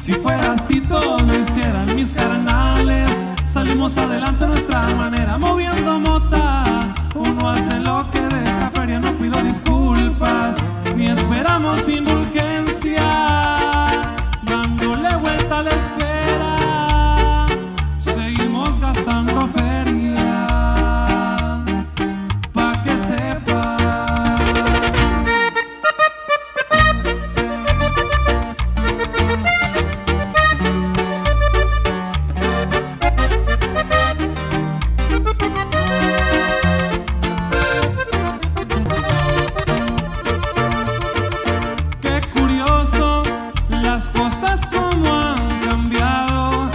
si fuera así todo lo hicieran mis carnales. Salimos adelante a nuestra manera, moviendo mota. Uno hace lo que deja feria, no pido disculpas, ni esperamos indulgencia. Cosas como han cambiado.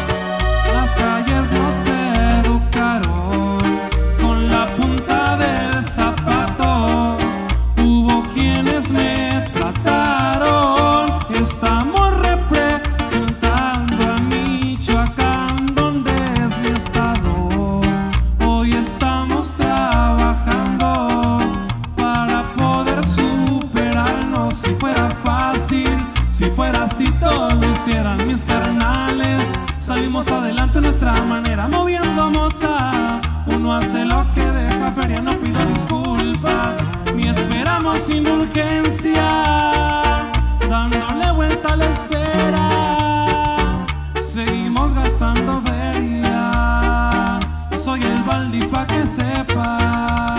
Las calles no se educaron con la punta del zapato. Hubo quienes me trataron. Estamos representando a Michoacán, donde es mi estado. Hoy estamos trabajando para poder superarnos. Si fuera fácil, si fuera hicieran mis carnales. Salimos adelante nuestra manera, moviendo mota. Uno hace lo que deja feria, no pido disculpas, ni esperamos indulgencia. Dándole vuelta a la esfera, seguimos gastando feria. Soy el Baldi pa' que sepa.